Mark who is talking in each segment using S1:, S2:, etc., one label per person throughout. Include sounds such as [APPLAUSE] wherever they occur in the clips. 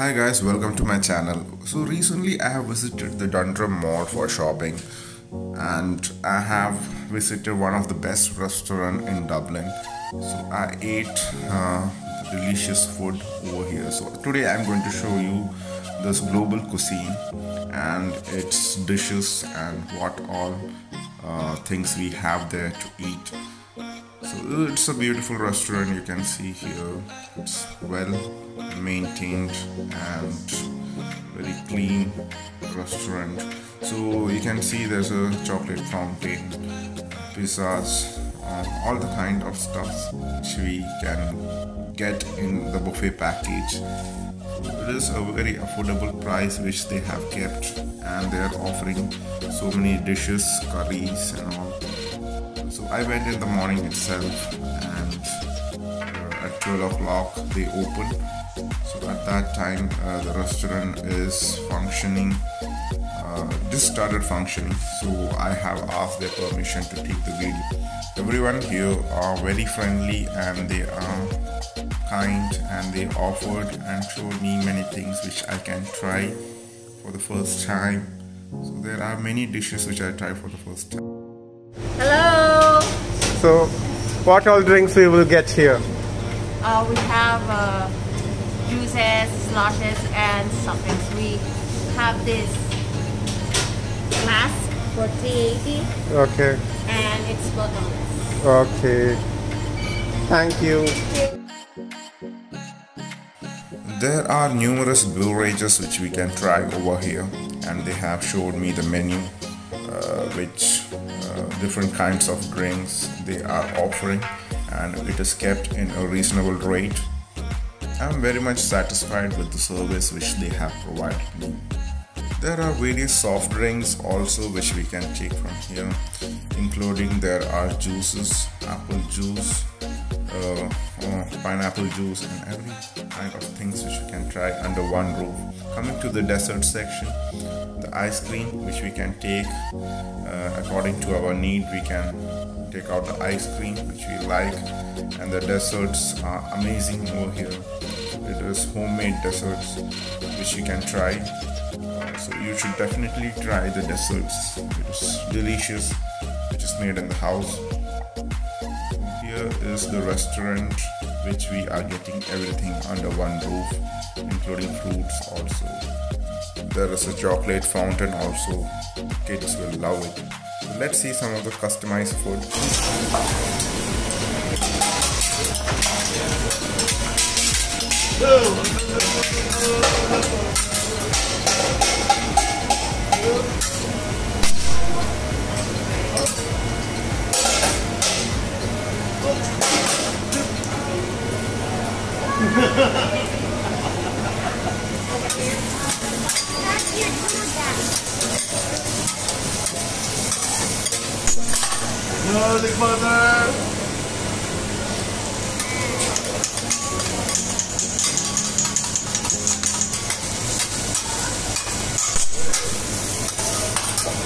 S1: Hi guys, welcome to my channel. So recently I have visited the Dundrum Mall for shopping and I have visited one of the best restaurant in Dublin. So I ate uh, delicious food over here. So today I'm going to show you this global cuisine and its dishes and what all uh, things we have there to eat. So it's a beautiful restaurant you can see here. It's well maintained and very clean restaurant. So you can see there's a chocolate fountain, pizzas, um, all the kind of stuff which we can get in the buffet package. It is a very affordable price which they have kept and they are offering so many dishes, curries and all so I went in the morning itself and uh, at 12 o'clock they opened. So at that time uh, the restaurant is functioning, uh, just started functioning. So I have asked their permission to take the video. Everyone here are very friendly and they are kind and they offered and showed me many things which I can try for the first time. So there are many dishes which I try for the first time.
S2: Hello.
S3: So, what all drinks we will get here?
S2: Uh, we have uh, juices, slushes, and somethings. We have this mask for 380
S3: Okay,
S2: and it's bottomless.
S3: okay. Thank you.
S1: There are numerous beverages which we can try over here, and they have showed me the menu, uh, which different kinds of drinks they are offering, and it is kept in a reasonable rate. I'm very much satisfied with the service which they have provided me. There are various soft drinks also which we can take from here, including there are juices, apple juice, uh, uh, pineapple juice, and every kind of things which we can try under one roof. Coming to the dessert section, the ice cream which we can take uh, according to our need, we can take out the ice cream which we like, and the desserts are amazing over here. It is homemade desserts which you can try. So you should definitely try the desserts. It is delicious. Which is made in the house. Here is the restaurant which we are getting everything under one roof including fruits also. There is a chocolate fountain also. Kids will love it. Let's see some of the customized food
S4: No, the mother.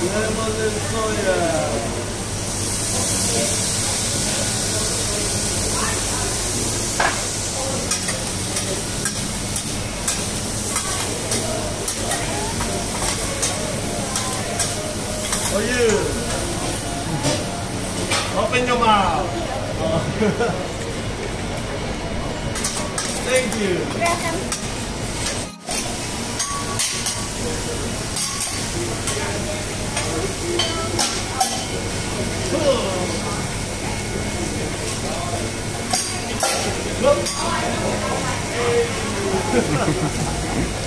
S4: Lemon and. Oh you. Open your mouth. [LAUGHS] Thank you.
S1: The [LAUGHS]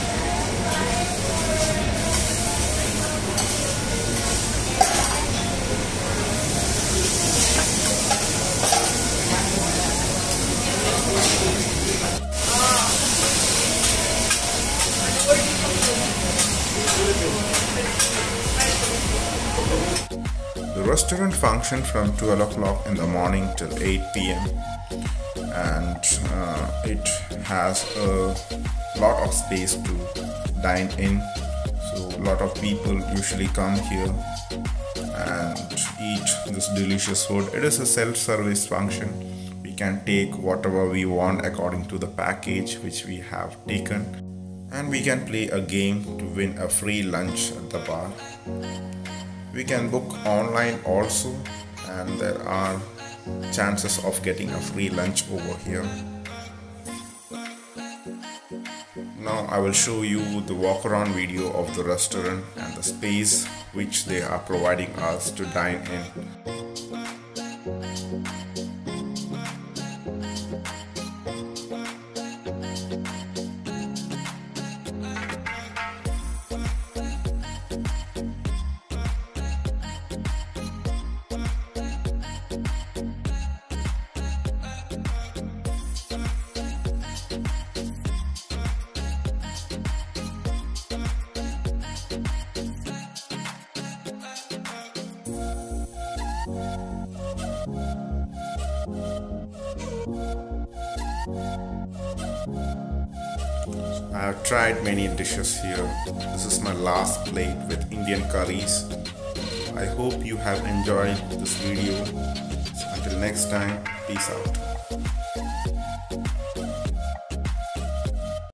S1: restaurant function from 12 o'clock in the morning till 8 pm and uh, it has a lot of space to dine in. So, a lot of people usually come here and eat this delicious food. It is a self service function. We can take whatever we want according to the package which we have taken and we can play a game to win a free lunch at the bar. We can book online also, and there are chances of getting a free lunch over here. Now I will show you the walk around video of the restaurant and the space which they are providing us to dine in. I have tried many dishes here. This is my last plate with Indian curries. I hope you have enjoyed this video. Until next time, peace out.